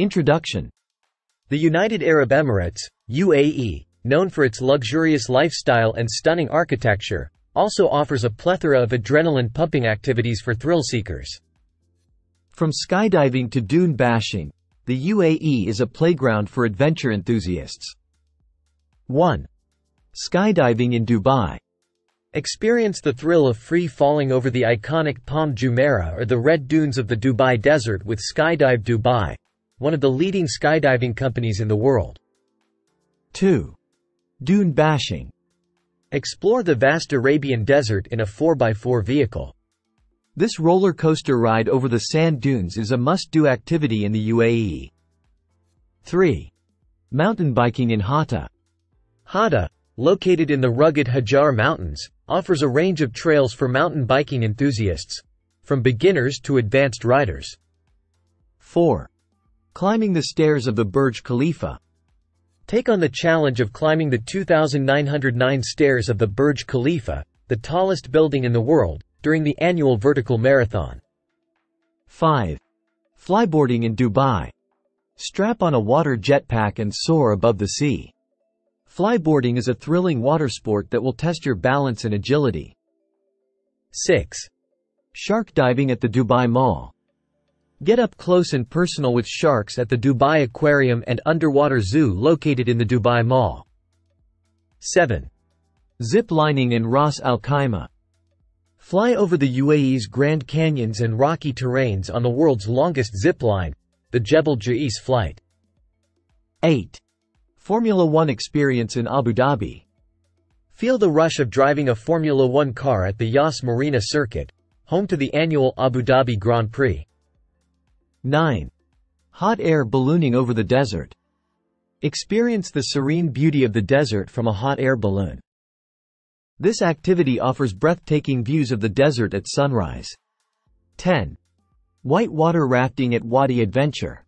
Introduction The United Arab Emirates, UAE, known for its luxurious lifestyle and stunning architecture, also offers a plethora of adrenaline-pumping activities for thrill seekers. From skydiving to dune bashing, the UAE is a playground for adventure enthusiasts. 1. Skydiving in Dubai. Experience the thrill of free falling over the iconic Palm Jumeirah or the red dunes of the Dubai Desert with Skydive Dubai, one of the leading skydiving companies in the world. 2. Dune bashing. Explore the vast Arabian Desert in a 4x4 vehicle. This roller coaster ride over the sand dunes is a must-do activity in the UAE. 3. Mountain biking in Hatta. Hatta, located in the rugged Hajar Mountains, offers a range of trails for mountain biking enthusiasts, from beginners to advanced riders. 4. Climbing the stairs of the Burj Khalifa. Take on the challenge of climbing the 2,909 stairs of the Burj Khalifa, the tallest building in the world, during the annual vertical marathon. 5. Flyboarding in Dubai. Strap on a water jetpack and soar above the sea. Flyboarding is a thrilling water sport that will test your balance and agility. 6. Shark diving at the Dubai Mall. Get up close and personal with sharks at the Dubai Aquarium and Underwater Zoo located in the Dubai Mall. 7. Zip lining in Ras Al Khaimah. Fly over the UAE's Grand Canyons and rocky terrains on the world's longest zip line, the Jebel Jais flight. 8. Formula One experience in Abu Dhabi. Feel the rush of driving a Formula One car at the Yas Marina circuit, home to the annual Abu Dhabi Grand Prix. 9. Hot air ballooning over the desert. Experience the serene beauty of the desert from a hot air balloon. This activity offers breathtaking views of the desert at sunrise. 10. Whitewater rafting at Wadi Adventure.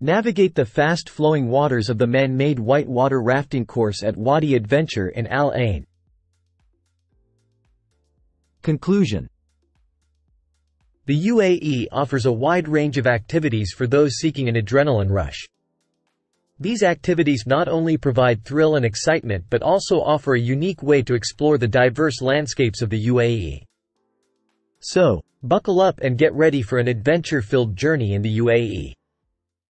Navigate the fast-flowing waters of the man-made whitewater rafting course at Wadi Adventure in Al Ain. Conclusion The UAE offers a wide range of activities for those seeking an adrenaline rush. These activities not only provide thrill and excitement but also offer a unique way to explore the diverse landscapes of the UAE. So, buckle up and get ready for an adventure-filled journey in the UAE.